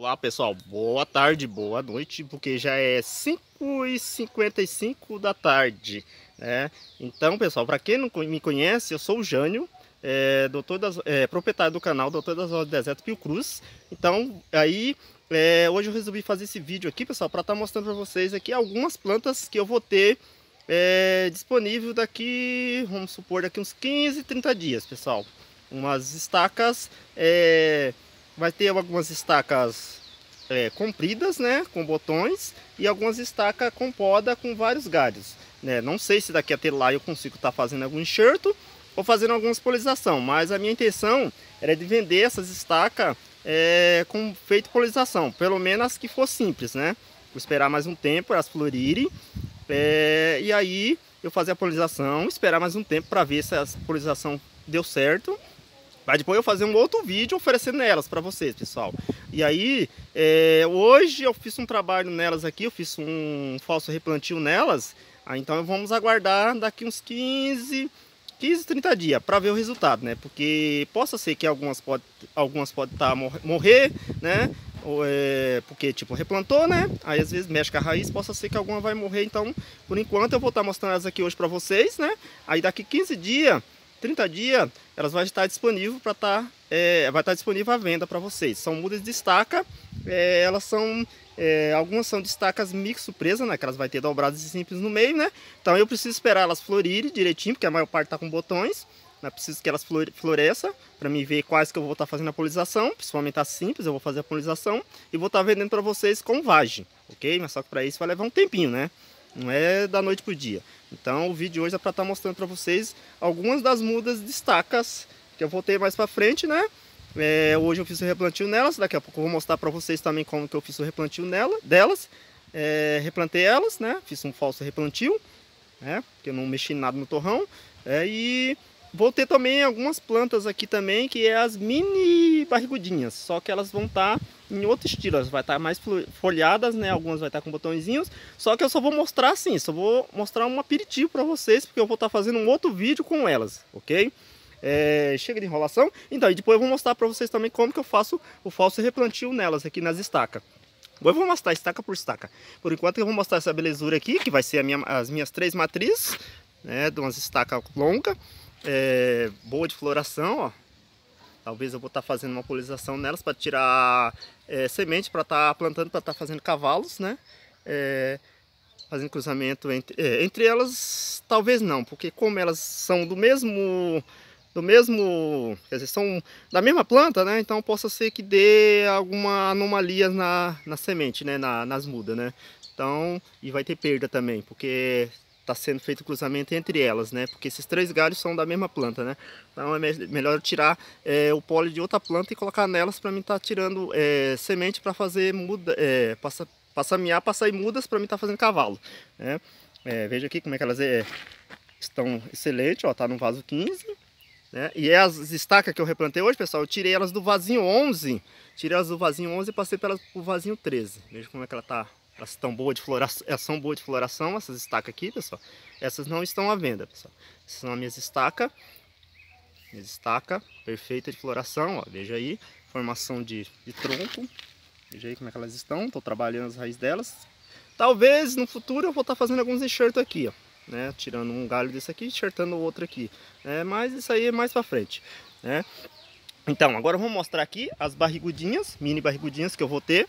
Olá pessoal, boa tarde, boa noite, porque já é 5h55 da tarde, né? Então pessoal, para quem não me conhece, eu sou o Jânio, é, doutor das, é, proprietário do canal Doutor das Horas do Deserto Pio Cruz. Então aí, é, hoje eu resolvi fazer esse vídeo aqui pessoal, para estar tá mostrando para vocês aqui algumas plantas que eu vou ter é, disponível daqui, vamos supor, daqui uns 15, 30 dias pessoal. Umas estacas... É, vai ter algumas estacas é, compridas, né, com botões, e algumas estacas com poda com vários galhos. Né? Não sei se daqui até lá eu consigo estar tá fazendo algum enxerto ou fazendo alguma polização, mas a minha intenção era de vender essas estacas é, com feito polização, pelo menos que for simples, né? Vou esperar mais um tempo elas florirem é, e aí eu fazer a polização, esperar mais um tempo para ver se a polização deu certo Pra depois eu fazer um outro vídeo oferecendo elas para vocês, pessoal. E aí, é, hoje eu fiz um trabalho nelas aqui, eu fiz um falso replantio nelas. Ah, então vamos aguardar daqui uns 15, 15, 30 dias para ver o resultado, né? Porque possa ser que algumas podem algumas pode tá, morrer, né? Ou é, porque tipo replantou, né? Aí às vezes mexe com a raiz, possa ser que alguma vai morrer. Então, por enquanto eu vou estar tá mostrando elas aqui hoje para vocês, né? Aí daqui 15 dias 30 dias elas vão estar disponível para estar tá, é, vai estar disponível à venda para vocês. São mudas de estaca, é, elas são é, algumas são de estacas mix surpresa, né? Que elas vai ter dobradas e simples no meio, né? Então eu preciso esperar elas florirem direitinho, porque a maior parte está com botões. Né? Preciso que elas floresçam para mim ver quais que eu vou estar tá fazendo a polização, principalmente as simples, eu vou fazer a polização e vou estar tá vendendo para vocês com vagem, ok? Mas só que para isso vai levar um tempinho, né? Não é da noite para o dia. Então o vídeo hoje é para estar tá mostrando para vocês algumas das mudas de estacas que eu vou ter mais para frente, né? É, hoje eu fiz o replantio nelas, daqui a pouco eu vou mostrar para vocês também como que eu fiz o replantio nela, delas. É, replantei elas, né? Fiz um falso replantio, né? Porque eu não mexi nada no torrão. É, e vou ter também algumas plantas aqui também, que é as mini barrigudinhas, só que elas vão estar... Tá em outro estilo, elas vai estar tá mais folhadas, né? Algumas vai estar tá com botõezinhos, só que eu só vou mostrar assim, só vou mostrar um aperitivo para vocês, porque eu vou estar tá fazendo um outro vídeo com elas, ok? É, chega de enrolação, então e depois eu vou mostrar para vocês também como que eu faço o falso replantio nelas aqui nas estacas. Agora eu vou mostrar estaca por estaca. Por enquanto eu vou mostrar essa belezura aqui, que vai ser minha, as minhas três matrizes, né, de umas estacas longas, é, boa de floração, ó. Talvez eu vou estar tá fazendo uma polização nelas para tirar é, semente, para estar tá plantando, para estar tá fazendo cavalos, né? É, fazendo cruzamento entre, é, entre elas, talvez não, porque como elas são do mesmo do mesmo, quer dizer, são da mesma planta, né? Então possa ser que dê alguma anomalia na, na semente, né? Na, nas mudas, né? Então, e vai ter perda também, porque está sendo feito cruzamento entre elas, né? Porque esses três galhos são da mesma planta, né? Então é me melhor tirar é, o pólen de outra planta e colocar nelas para mim estar tá tirando é, semente para fazer muda, é, passa, passar miar, passar em mudas para mim estar tá fazendo cavalo, né? É, veja aqui como é que elas é, estão excelentes, ó, tá no vaso 15, né? E é as estacas que eu replantei hoje, pessoal, eu tirei elas do vasinho 11, tirei elas do vasinho 11 e passei pelas pro vasinho 13. Veja como é que ela tá elas estão boas de floração, elas são boas de floração, essas estacas aqui, pessoal. Essas não estão à venda, pessoal. Essas são as minhas estacas. Minhas estacas, perfeita de floração, ó. Veja aí, formação de, de tronco. Veja aí como é que elas estão. Estou trabalhando as raízes delas. Talvez no futuro eu vou estar tá fazendo alguns enxertos aqui, ó. Né? Tirando um galho desse aqui e enxertando o outro aqui. É, mas isso aí é mais pra frente, né? Então, agora eu vou mostrar aqui as barrigudinhas, mini barrigudinhas que eu vou ter.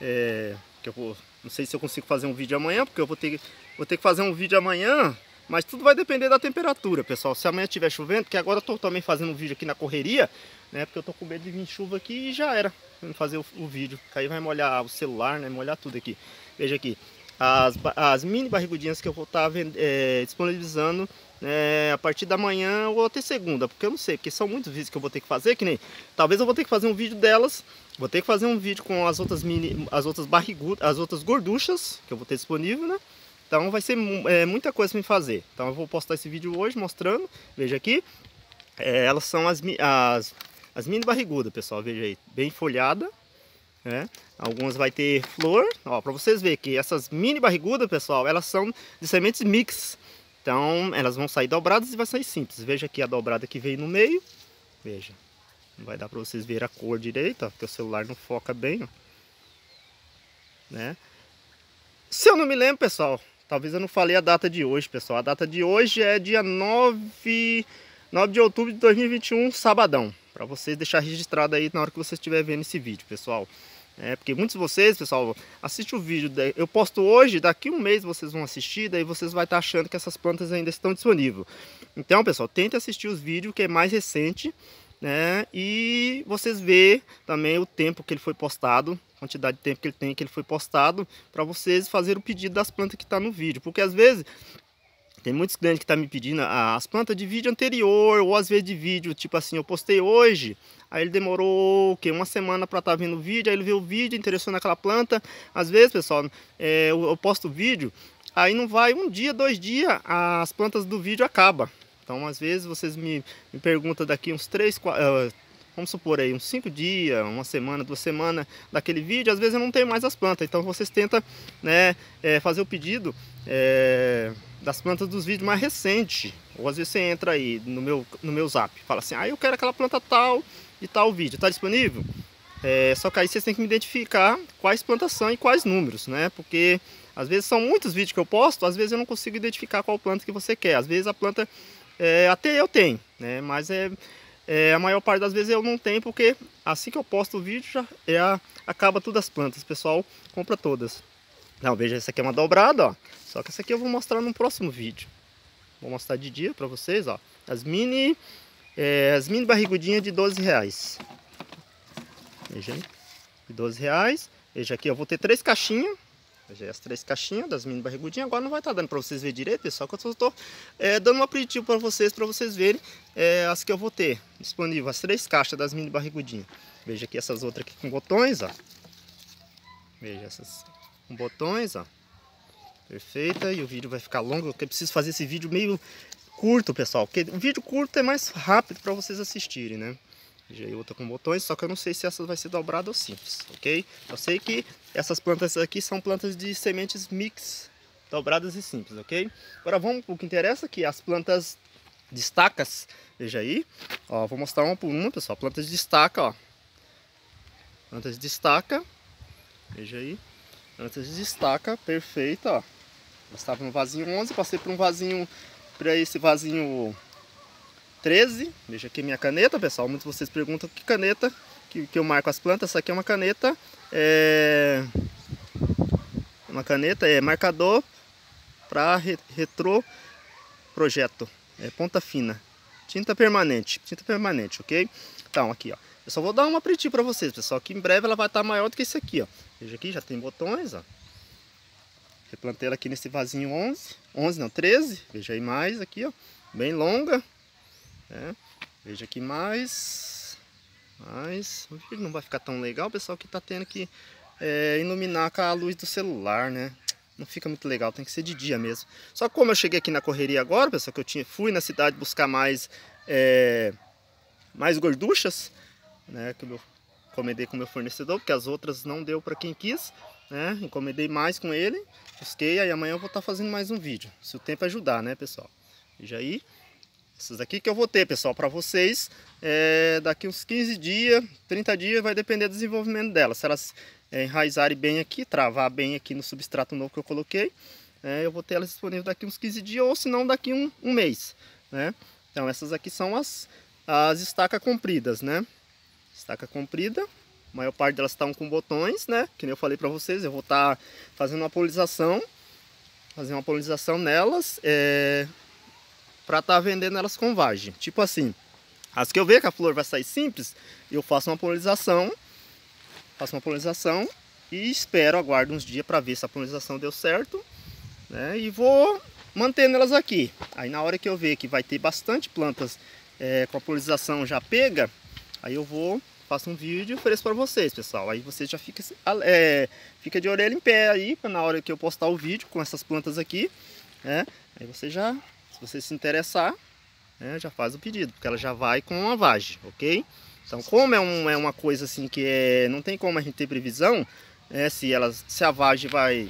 É, que eu vou não sei se eu consigo fazer um vídeo amanhã, porque eu vou ter, vou ter que fazer um vídeo amanhã, mas tudo vai depender da temperatura, pessoal. Se amanhã estiver chovendo, porque agora eu estou também fazendo um vídeo aqui na correria, né? Porque eu estou com medo de vir chuva aqui e já era fazer o, o, vídeo. Que aí vai molhar o celular, né? Molhar tudo aqui. Veja aqui, as, as mini barrigudinhas que eu vou estar tá, é, disponibilizando é, a partir da manhã ou até segunda, porque eu não sei, porque são muitos vídeos que eu vou ter que fazer, que nem, talvez eu vou ter que fazer um vídeo delas, vou ter que fazer um vídeo com as outras mini, as outras barrigudas, as outras gorduchas que eu vou ter disponível, né? Então vai ser é, muita coisa para me fazer. Então eu vou postar esse vídeo hoje mostrando, veja aqui, é, elas são as, as, as mini barrigudas, pessoal, veja aí, bem folhada, né? Algumas vai ter flor, ó, para vocês verem que essas mini barrigudas, pessoal, elas são de sementes mix. Então, elas vão sair dobradas e vai sair simples. Veja aqui a dobrada que veio no meio. Veja. Não vai dar para vocês ver a cor direita, porque o celular não foca bem, ó. né? Se eu não me lembro, pessoal, talvez eu não falei a data de hoje, pessoal. A data de hoje é dia 9, 9 de outubro de 2021, sabadão. Para vocês deixar registrado aí na hora que você estiver vendo esse vídeo, pessoal. É, porque muitos de vocês, pessoal, assiste o vídeo, eu posto hoje, daqui um mês vocês vão assistir, daí vocês vão estar achando que essas plantas ainda estão disponíveis. Então, pessoal, tente assistir os vídeos que é mais recente, né? E vocês vê também o tempo que ele foi postado, quantidade de tempo que ele tem que ele foi postado, para vocês fazer o pedido das plantas que está no vídeo. Porque às vezes tem muitos clientes que estão tá me pedindo as plantas de vídeo anterior, ou às vezes de vídeo, tipo assim, eu postei hoje, aí ele demorou o quê? uma semana para estar tá vendo o vídeo, aí ele viu o vídeo, interessou naquela planta. Às vezes, pessoal, é, eu, eu posto vídeo, aí não vai um dia, dois dias, as plantas do vídeo acabam. Então, às vezes, vocês me, me perguntam daqui uns três, quatro, uh, vamos supor aí, uns cinco dias, uma semana, duas semanas daquele vídeo, às vezes eu não tenho mais as plantas. Então, vocês tentam né, é, fazer o pedido é, das plantas dos vídeos mais recentes. Ou às vezes você entra aí no meu, no meu zap, fala assim, ah, eu quero aquela planta tal e tal vídeo, está disponível? É, só que aí vocês têm que me identificar quais plantas são e quais números, né? Porque às vezes são muitos vídeos que eu posto, às vezes eu não consigo identificar qual planta que você quer. Às vezes a planta é, até eu tenho, né? Mas é, é, a maior parte das vezes eu não tenho, porque assim que eu posto o vídeo, já é a, acaba todas as plantas. O pessoal compra todas. Não, veja, essa aqui é uma dobrada, ó. Só que essa aqui eu vou mostrar no próximo vídeo. Vou mostrar de dia para vocês, ó. As mini, é, as mini barrigudinhas de 12 reais. Veja aí. De 12 reais. Veja aqui, eu vou ter três caixinhas. Veja as três caixinhas das mini barrigudinhas. Agora não vai estar tá dando para vocês verem direito, pessoal, que eu estou é, dando um aperitivo para vocês, para vocês verem é, as que eu vou ter disponível. As três caixas das mini barrigudinhas. Veja aqui essas outras aqui com botões, ó. Veja essas com botões, ó. Perfeita. E o vídeo vai ficar longo, porque eu preciso fazer esse vídeo meio curto, pessoal. Porque o vídeo curto é mais rápido para vocês assistirem, né? Já outra com botões, só que eu não sei se essa vai ser dobrada ou simples, ok? Eu sei que essas plantas aqui são plantas de sementes mix, dobradas e simples, ok? Agora vamos para o que interessa, que as plantas de estacas, veja aí. Ó, vou mostrar uma por uma, pessoal. Plantas de ó. Plantas de veja aí. Plantas de perfeita, ó. Estava no vasinho 11, passei para um vasinho, para esse vasinho 13. Veja aqui minha caneta, pessoal. Muitos de vocês perguntam que caneta que, que eu marco as plantas. Essa aqui é uma caneta. É... Uma caneta é marcador para re, retro projeto. É ponta fina. Tinta permanente. Tinta permanente, ok? Então, aqui, ó. Eu só vou dar uma pretinha para vocês, pessoal. Que em breve ela vai estar maior do que esse aqui, ó. Veja aqui, já tem botões, ó. Replantei ela aqui nesse vasinho 11. 11 não, 13. Veja aí mais aqui, ó. Bem longa. É. Veja aqui mais. Mais. Não vai ficar tão legal, pessoal, que tá tendo que é, iluminar com a luz do celular, né? Não fica muito legal, tem que ser de dia mesmo. Só como eu cheguei aqui na correria agora, pessoal, que eu tinha, fui na cidade buscar mais, é, mais gorduchas, né? Que eu encomendei com o meu fornecedor, porque as outras não deu para quem quis, né? Encomendei mais com ele, busquei, aí amanhã eu vou estar tá fazendo mais um vídeo, se o tempo ajudar, né, pessoal? Veja aí. Essas aqui que eu vou ter, pessoal, para vocês, é, daqui uns 15 dias, 30 dias, vai depender do desenvolvimento delas. Se elas é, enraizarem bem aqui, travar bem aqui no substrato novo que eu coloquei, é, eu vou ter elas disponíveis daqui uns 15 dias, ou se não, daqui um, um mês, né? Então, essas aqui são as, as estacas compridas, né? Estaca comprida, a maior parte delas estão com botões, né? Que nem eu falei para vocês, eu vou estar tá fazendo uma polinização, fazer uma polinização nelas, é, para estar tá vendendo elas com vagem. Tipo assim, as que eu ver que a flor vai sair simples, eu faço uma polinização, faço uma polinização e espero, aguardo uns dias para ver se a polinização deu certo, né? E vou mantendo elas aqui. Aí na hora que eu ver que vai ter bastante plantas é, com a polinização já pega, aí eu vou faço um vídeo e ofereço para vocês, pessoal. Aí você já fica, é, fica de orelha em pé aí, na hora que eu postar o vídeo com essas plantas aqui, né? Aí você já se você se interessar, né, já faz o pedido, porque ela já vai com uma vagem, ok? Então, como é, um, é uma coisa assim que é, não tem como a gente ter previsão, né, se, ela, se a vagem vai,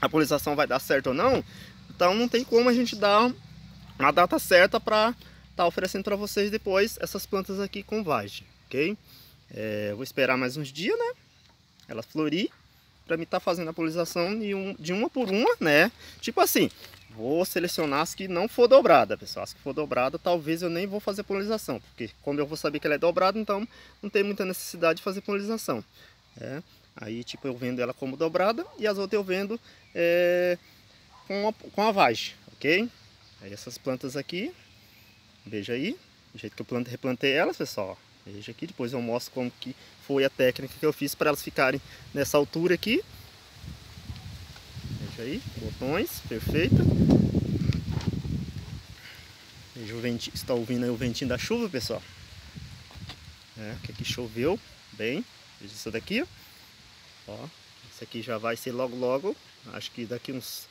a polinização vai dar certo ou não, então não tem como a gente dar uma data certa para estar tá oferecendo para vocês depois essas plantas aqui com vagem, ok? É, vou esperar mais uns dias, né? Ela florir, para mim estar tá fazendo a polinização de, um, de uma por uma, né? Tipo assim, vou selecionar as que não for dobrada, pessoal. As que for dobrada, talvez eu nem vou fazer polinização, porque como eu vou saber que ela é dobrada, então não tem muita necessidade de fazer polinização. É. Aí, tipo, eu vendo ela como dobrada e as outras eu vendo é, com, a, com a vagem, ok? Aí essas plantas aqui, veja aí, do jeito que eu plante, replantei elas, pessoal. Veja aqui, depois eu mostro como que foi a técnica que eu fiz para elas ficarem nessa altura aqui. Veja aí, botões, perfeita. Veja o ventinho, está ouvindo aí o ventinho da chuva, pessoal. É, que aqui choveu bem. Veja isso daqui, ó. Isso aqui já vai ser logo logo. Acho que daqui uns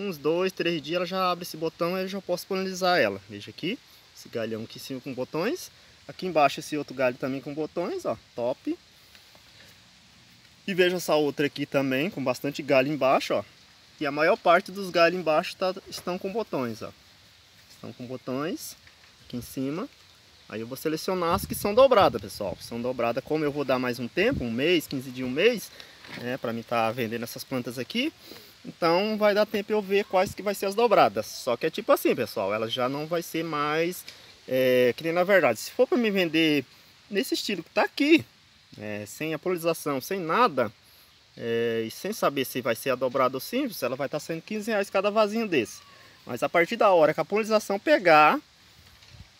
uns dois, três dias ela já abre esse botão e eu já posso polinizar ela. Veja aqui, esse galhão aqui em cima com botões. Aqui embaixo esse outro galho também com botões, ó, top. E veja essa outra aqui também, com bastante galho embaixo, ó. E a maior parte dos galhos embaixo tá, estão com botões, ó. Estão com botões aqui em cima. Aí eu vou selecionar as que são dobradas, pessoal. São dobradas, como eu vou dar mais um tempo, um mês, 15 dias, um mês, né, para mim estar tá vendendo essas plantas aqui. Então vai dar tempo eu ver quais que vai ser as dobradas. Só que é tipo assim, pessoal, ela já não vai ser mais é, que nem na verdade, se for para me vender nesse estilo que está aqui, é, sem a polização, sem nada, é, e sem saber se vai ser a dobrada ou simples, ela vai estar tá sendo 15 reais cada vasinho desse. Mas a partir da hora que a polização pegar,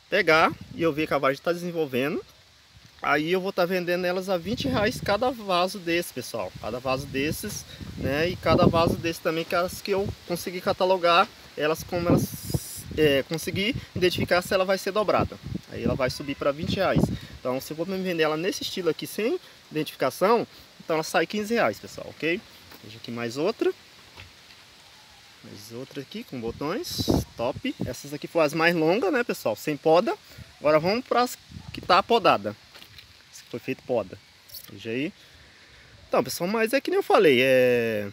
pegar e eu ver que a vagem está desenvolvendo, aí eu vou estar tá vendendo elas a 20 reais cada vaso desse, pessoal. Cada vaso desses, né? E cada vaso desse também, que as que eu consegui catalogar, elas como elas é, conseguir identificar se ela vai ser dobrada. Aí ela vai subir para 20 reais. Então se eu vou me vender ela nesse estilo aqui sem identificação, então ela sai 15 reais, pessoal, ok? Veja aqui mais outra. Mais outra aqui com botões, top. Essas aqui foram as mais longas, né, pessoal? Sem poda. Agora vamos para as que tá podada. Essa foi feito poda. Veja aí. Então, pessoal, mas é que nem eu falei, é...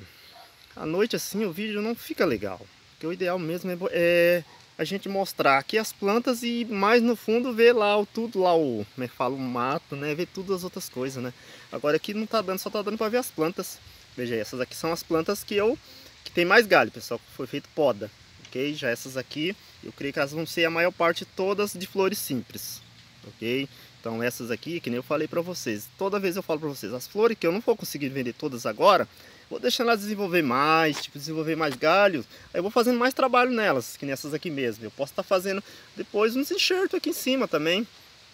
À noite assim o vídeo não fica legal. Porque o ideal mesmo é, é a gente mostrar aqui as plantas e mais no fundo ver lá o tudo lá o, como é que fala, o mato, né, ver tudo as outras coisas, né. Agora aqui não tá dando, só tá dando para ver as plantas. Veja aí, essas aqui são as plantas que eu que tem mais galho, pessoal, foi feito poda. OK? Já essas aqui, eu creio que elas vão ser a maior parte todas de flores simples. OK? Então essas aqui, que nem eu falei para vocês, toda vez eu falo para vocês, as flores que eu não vou conseguir vender todas agora, Vou deixando elas desenvolver mais, tipo, desenvolver mais galhos. Aí eu vou fazendo mais trabalho nelas, que nessas aqui mesmo. Eu posso estar tá fazendo depois uns enxertos aqui em cima também.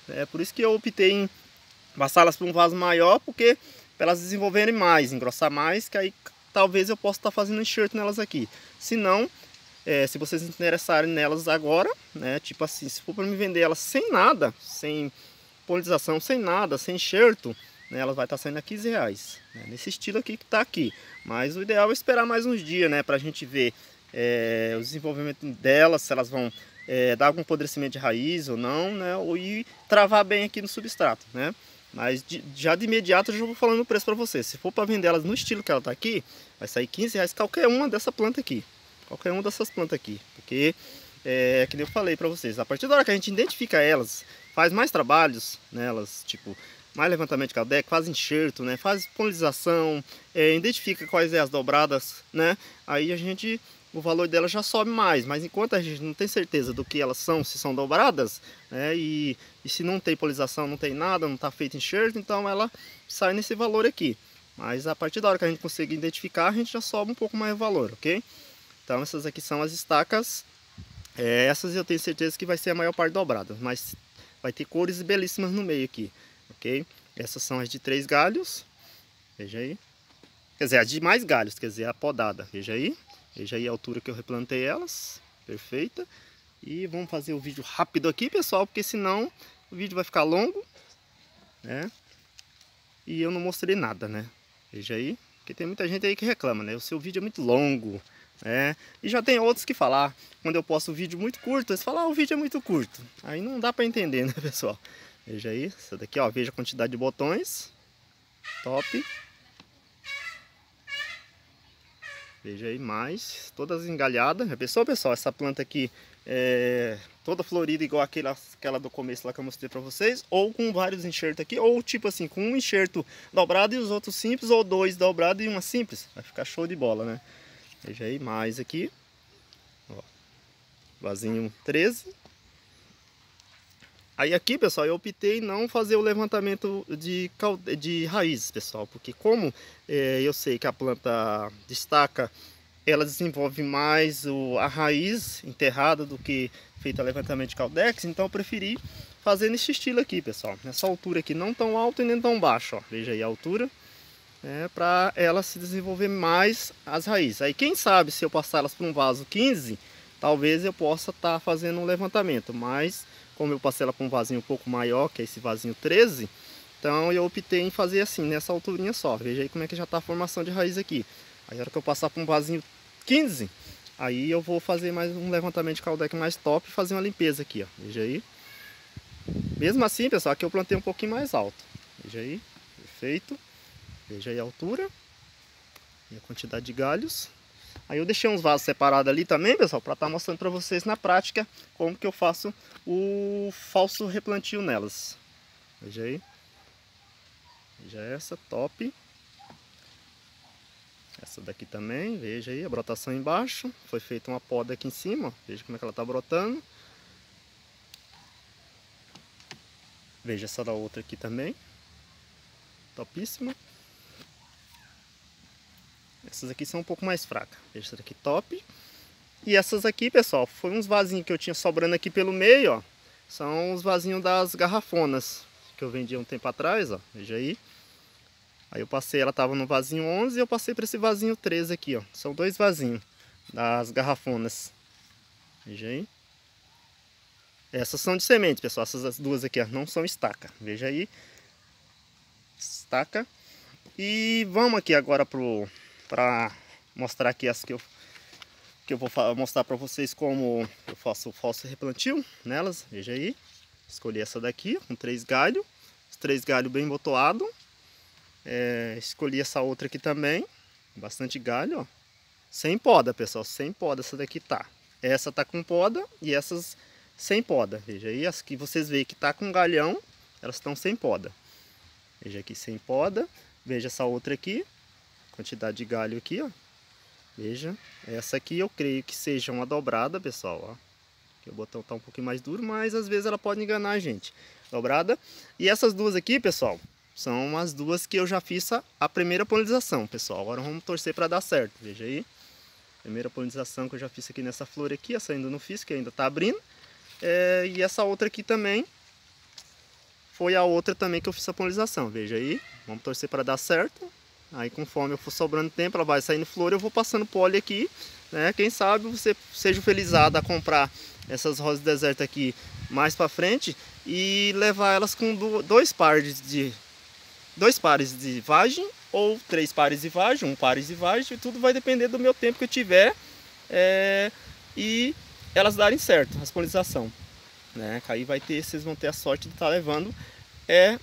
É por isso que eu optei em passá-las para um vaso maior, porque para elas desenvolverem mais, engrossar mais, que aí talvez eu possa estar tá fazendo enxerto nelas aqui. Se não, é, se vocês interessarem nelas agora, né, tipo assim, se for para me vender elas sem nada, sem polinização, sem nada, sem enxerto, né, ela vai estar tá saindo a 15 reais, né, nesse estilo aqui que está aqui. Mas o ideal é esperar mais uns dias, né, para a gente ver é, o desenvolvimento delas, se elas vão é, dar algum apodrecimento de raiz ou não, né, ou ir travar bem aqui no substrato, né. Mas de, já de imediato eu já vou falando o preço para vocês. Se for para vender elas no estilo que ela está aqui, vai sair 15 reais qualquer uma dessa planta aqui. Qualquer uma dessas plantas aqui. Porque, é, que eu falei para vocês, a partir da hora que a gente identifica elas, faz mais trabalhos nelas, tipo, mais levantamento de caldeca, faz enxerto, né? faz polinização, é, identifica quais é as dobradas, né? aí a gente, o valor dela já sobe mais, mas enquanto a gente não tem certeza do que elas são, se são dobradas, né? e, e se não tem polinização, não tem nada, não está feito enxerto, então ela sai nesse valor aqui. Mas a partir da hora que a gente conseguir identificar, a gente já sobe um pouco mais o valor, ok? Então essas aqui são as estacas, é, essas eu tenho certeza que vai ser a maior parte dobrada, mas vai ter cores belíssimas no meio aqui ok? Essas são as de três galhos, veja aí. Quer dizer, as de mais galhos, quer dizer, a podada, veja aí. Veja aí a altura que eu replantei elas, perfeita. E vamos fazer o vídeo rápido aqui, pessoal, porque senão o vídeo vai ficar longo, né? E eu não mostrei nada, né? Veja aí, porque tem muita gente aí que reclama, né? O seu vídeo é muito longo, né? E já tem outros que falar, quando eu posto um vídeo muito curto, eles falam, ah, o vídeo é muito curto. Aí não dá para entender, né, pessoal? Veja aí, essa daqui, ó, veja a quantidade de botões. Top. Veja aí mais, todas engalhadas. Já pensou, pessoal? Essa planta aqui é, toda florida igual aquela, aquela do começo lá que eu mostrei para vocês, ou com vários enxertos aqui, ou tipo assim, com um enxerto dobrado e os outros simples, ou dois dobrados e uma simples. Vai ficar show de bola, né? Veja aí, mais aqui. Ó, vasinho 13. Aí aqui, pessoal, eu optei não fazer o levantamento de, de raízes, pessoal, porque como é, eu sei que a planta destaca, ela desenvolve mais o, a raiz enterrada do que feita levantamento de caldex, então eu preferi fazer nesse estilo aqui, pessoal. Nessa altura aqui, não tão alto e nem tão baixo, ó. Veja aí a altura, é, para ela se desenvolver mais as raízes. Aí quem sabe se eu passar elas para um vaso 15, talvez eu possa estar tá fazendo um levantamento, mas como eu passei ela para um vasinho um pouco maior, que é esse vasinho 13, então eu optei em fazer assim, nessa alturinha só. Veja aí como é que já está a formação de raiz aqui. Aí hora que eu passar para um vasinho 15, Aí eu vou fazer mais um levantamento de caldeque mais top e fazer uma limpeza aqui, ó. Veja aí. Mesmo assim, pessoal, aqui eu plantei um pouquinho mais alto. Veja aí, perfeito. Veja aí a altura e a quantidade de galhos. Aí eu deixei uns vasos separados ali também, pessoal, para estar tá mostrando para vocês na prática como que eu faço o falso replantio nelas. Veja aí. Veja essa, top. Essa daqui também, veja aí a brotação embaixo. Foi feita uma poda aqui em cima, veja como é que ela está brotando. Veja essa da outra aqui também. Topíssima. Essas aqui são um pouco mais fracas. Essa daqui top. E essas aqui, pessoal, foi uns vasinhos que eu tinha sobrando aqui pelo meio, ó. São os vasinhos das garrafonas que eu vendi um tempo atrás, ó. Veja aí. Aí eu passei, ela tava no vasinho 11 e eu passei para esse vasinho 13 aqui, ó. São dois vasinhos das garrafonas. Veja aí. Essas são de semente, pessoal. Essas duas aqui ó, não são estaca. Veja aí. Estaca. E vamos aqui agora para mostrar aqui as que eu, que eu vou mostrar para vocês como eu faço o falso replantio nelas. Veja aí. Escolhi essa daqui com três galhos. Os três galhos bem botoados. É, escolhi essa outra aqui também. Bastante galho, ó. Sem poda, pessoal. Sem poda essa daqui tá. Essa tá com poda e essas sem poda. Veja aí, as que vocês veem que tá com galhão, elas estão sem poda. Veja aqui sem poda. Veja essa outra aqui. Quantidade de galho aqui, ó. Veja. Essa aqui eu creio que seja uma dobrada, pessoal, ó. o botão tá um pouquinho mais duro, mas às vezes ela pode enganar a gente. Dobrada. E essas duas aqui, pessoal, são as duas que eu já fiz a, a primeira polinização, pessoal. Agora vamos torcer para dar certo, veja aí. Primeira polinização que eu já fiz aqui nessa flor aqui, essa ainda não fiz, que ainda está abrindo. É, e essa outra aqui também foi a outra também que eu fiz a polinização, veja aí. Vamos torcer para dar certo. Aí conforme eu for sobrando tempo, ela vai saindo flor, eu vou passando pole aqui, né? Quem sabe você seja felizado a comprar essas rosas de deserto aqui mais para frente e levar elas com dois pares de dois pares de vagem ou três pares de vagem, um pares de vagem, tudo vai depender do meu tempo que eu tiver é, e elas darem certo, a polinização. Né? Aí vai ter, vocês vão ter a sorte de estar tá levando é,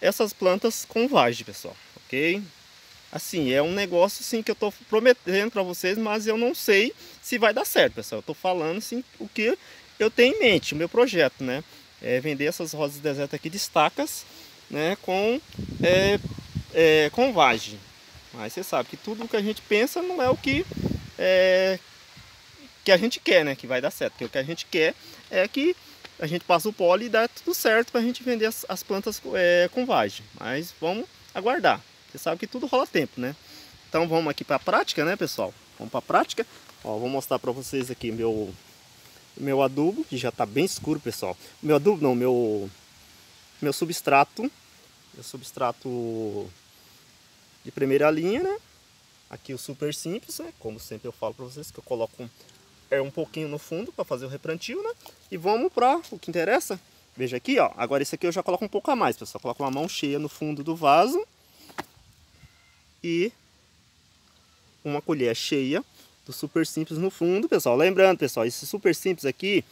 essas plantas com vagem, pessoal, ok? Assim, é um negócio assim que eu estou prometendo para vocês, mas eu não sei se vai dar certo, pessoal. Eu estou falando assim o que eu tenho em mente, o meu projeto, né? É vender essas rosas de deserto aqui de estacas né, com, é, é, com vagem. Mas você sabe que tudo que a gente pensa não é o que, é, que a gente quer, né? Que vai dar certo. Porque o que a gente quer é que a gente passa o pole e dá tudo certo para a gente vender as, as plantas é, com vagem. Mas vamos aguardar. Você sabe que tudo rola tempo, né? Então vamos aqui para a prática, né, pessoal? Vamos para a prática. Ó, vou mostrar para vocês aqui meu meu adubo, que já está bem escuro, pessoal. Meu adubo não, meu meu substrato meu substrato de primeira linha, né? Aqui o super simples, né? Como sempre eu falo para vocês que eu coloco um, é um pouquinho no fundo para fazer o replantio, né? E vamos para o que interessa. Veja aqui, ó. Agora esse aqui eu já coloco um pouco a mais, pessoal. Coloco uma mão cheia no fundo do vaso e uma colher cheia do super simples no fundo, pessoal. Lembrando, pessoal, esse super simples aqui,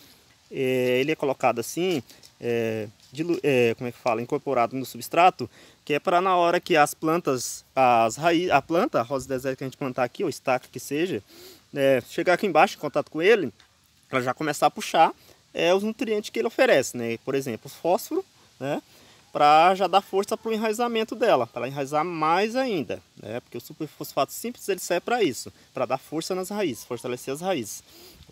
é, ele é colocado assim, é, é, como é que fala, incorporado no substrato, que é para na hora que as plantas, as raízes, a planta, a rosa deserta que a gente plantar aqui, ou estaca que seja, é, chegar aqui embaixo em contato com ele, ela já começar a puxar é, os nutrientes que ele oferece, né? Por exemplo, fósforo, né? Para já dar força para o enraizamento dela, para enraizar mais ainda, né? Porque o superfosfato simples ele serve para isso, para dar força nas raízes, fortalecer as raízes,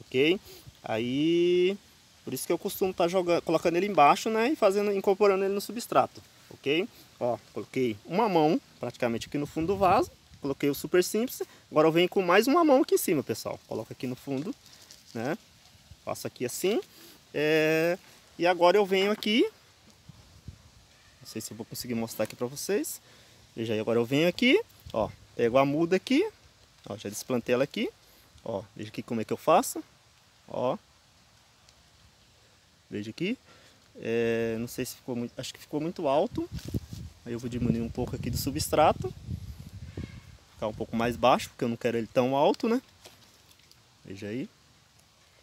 ok? Aí, por isso que eu costumo estar tá jogando, colocando ele embaixo, né? E fazendo, incorporando ele no substrato, ok? Ó, coloquei uma mão praticamente aqui no fundo do vaso, coloquei o super simples, agora eu venho com mais uma mão aqui em cima, pessoal. Coloca aqui no fundo, né? Faço aqui assim, é... e agora eu venho aqui não sei se eu vou conseguir mostrar aqui para vocês. Veja aí, agora eu venho aqui, ó, pego a muda aqui, ó, já desplantei ela aqui, ó, veja aqui como é que eu faço, ó. Veja aqui, é, não sei se ficou muito, acho que ficou muito alto, aí eu vou diminuir um pouco aqui do substrato, ficar um pouco mais baixo, porque eu não quero ele tão alto, né. Veja aí,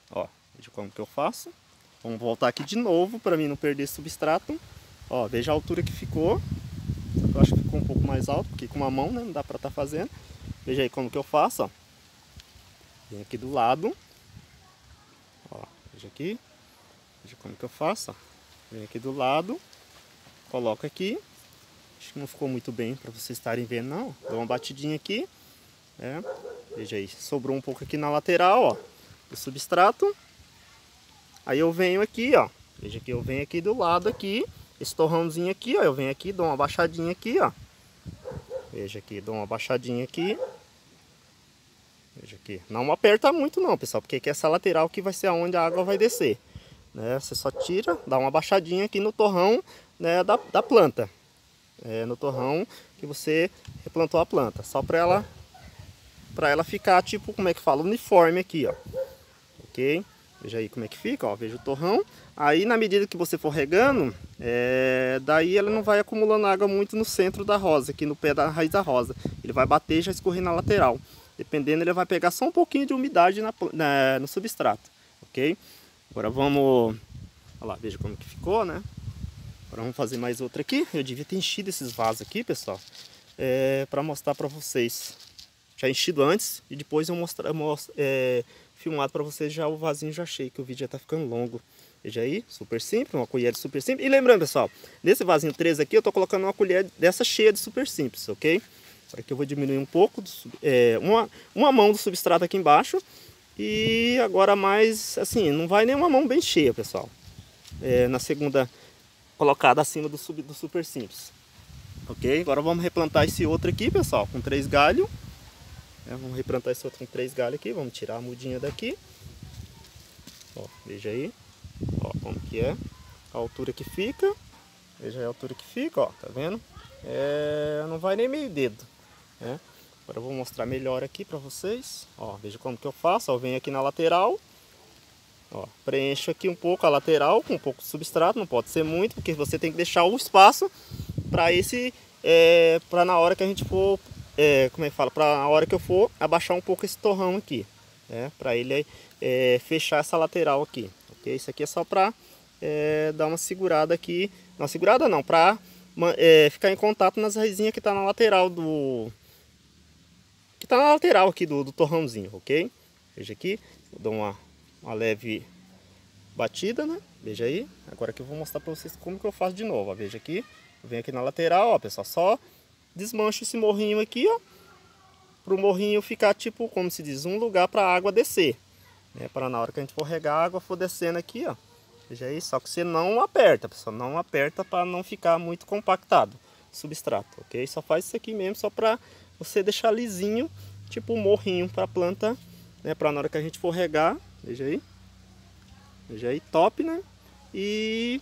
ó, veja como que eu faço. Vamos voltar aqui de novo para mim não perder substrato. Ó, veja a altura que ficou. Eu acho que ficou um pouco mais alto, porque com uma mão, né, não dá pra estar tá fazendo. Veja aí como que eu faço, ó. Vem aqui do lado. Ó, veja aqui. Veja como que eu faço, ó. Vem aqui do lado. Coloco aqui. Acho que não ficou muito bem para vocês estarem vendo, não. Dou uma batidinha aqui. É. Veja aí, sobrou um pouco aqui na lateral, ó. Do substrato. Aí eu venho aqui, ó. Veja que eu venho aqui do lado aqui esse torrãozinho aqui, ó, eu venho aqui, dou uma baixadinha aqui, ó. Veja aqui, dou uma baixadinha aqui. Veja aqui. Não aperta muito não, pessoal, porque aqui essa lateral aqui vai ser aonde a água vai descer. Né? Você só tira, dá uma baixadinha aqui no torrão né, da, da planta. É, no torrão que você replantou a planta. Só para ela, pra ela ficar, tipo, como é que fala, uniforme aqui, ó. Ok? Veja aí como é que fica, ó. Veja o torrão. Aí na medida que você for regando, é, daí ela não vai acumulando água muito no centro da rosa, aqui no pé da raiz da rosa. Ele vai bater e já escorrer na lateral. Dependendo, ele vai pegar só um pouquinho de umidade na, na, no substrato, ok? Agora vamos... Olha lá, veja como que ficou, né? Agora vamos fazer mais outra aqui. Eu devia ter enchido esses vasos aqui, pessoal, é, para mostrar para vocês. Já enchido antes e depois eu mostrar, mostro, é, filmado para vocês já o vasinho já cheio, que o vídeo já está ficando longo. Veja aí, super simples, uma colher super simples. E lembrando, pessoal, nesse vasinho 13 aqui eu estou colocando uma colher dessa cheia de super simples, ok? Agora que eu vou diminuir um pouco, do, é, uma, uma mão do substrato aqui embaixo. E agora mais, assim, não vai nem uma mão bem cheia, pessoal. É, na segunda colocada acima do, sub, do super simples. Ok? Agora vamos replantar esse outro aqui, pessoal, com três galhos. É, vamos replantar esse outro com três galhos aqui. Vamos tirar a mudinha daqui. Ó, veja aí. Ó, como que é. A altura que fica. Veja a altura que fica, ó. Tá vendo? É, não vai nem meio dedo. Né? Agora eu vou mostrar melhor aqui pra vocês. Ó, veja como que eu faço. Eu venho aqui na lateral. Ó, preencho aqui um pouco a lateral com um pouco de substrato. Não pode ser muito, porque você tem que deixar o espaço para esse... É, para na hora que a gente for... É, como é que fala? Para a hora que eu for abaixar um pouco esse torrão aqui. Né? Para ele é, fechar essa lateral aqui Isso aqui é só para é, dar uma segurada aqui, não segurada não, para é, ficar em contato nas raizinhas que está na lateral do... que está na lateral aqui do, do torrãozinho, ok? Veja aqui, eu dou uma, uma leve batida, né? Veja aí, agora que eu vou mostrar para vocês como que eu faço de novo, ó. veja aqui, eu venho aqui na lateral, ó, pessoal, só desmancho esse morrinho aqui, ó, para o morrinho ficar tipo, como se diz, um lugar para a água descer né, para na hora que a gente for regar, a água for descendo aqui, ó. Veja aí, só que você não aperta, pessoal, não aperta para não ficar muito compactado o substrato, ok? Só faz isso aqui mesmo, só para você deixar lisinho, tipo um morrinho para a planta, né, para na hora que a gente for regar, veja aí. Veja aí, top, né? E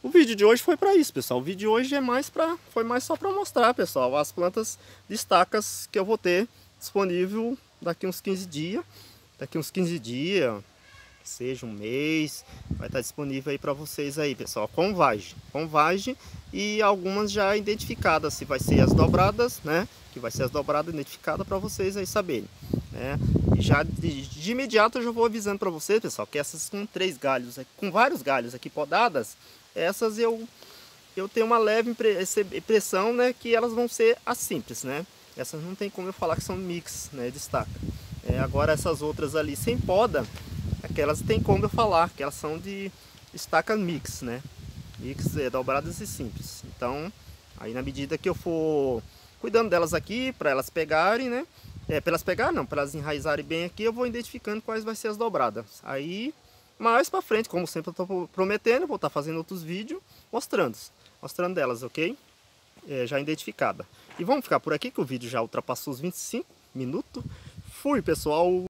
o vídeo de hoje foi para isso, pessoal. O vídeo de hoje é mais para foi mais só para mostrar, pessoal, as plantas destacas que eu vou ter disponível daqui uns 15 dias daqui uns 15 dias, seja um mês, vai estar disponível aí para vocês aí, pessoal, com vagem, com vagem e algumas já identificadas, se vai ser as dobradas, né, que vai ser as dobradas identificadas para vocês aí saberem, né, e já de, de imediato eu já vou avisando para vocês, pessoal, que essas com três galhos, com vários galhos aqui podadas, essas eu eu tenho uma leve impressão, né, que elas vão ser as simples, né, essas não tem como eu falar que são mix, né, destaca. É, agora essas outras ali sem poda, aquelas tem como eu falar, que elas são de estaca mix, né? Mix é, dobradas e simples. Então, aí na medida que eu for cuidando delas aqui, para elas pegarem, né? É, para elas pegarem não, para elas enraizarem bem aqui, eu vou identificando quais vai ser as dobradas. Aí, mais para frente, como sempre eu estou prometendo, vou estar tá fazendo outros vídeos mostrando, mostrando delas, ok? É, já identificada. E vamos ficar por aqui que o vídeo já ultrapassou os 25 minutos. Fui, pessoal!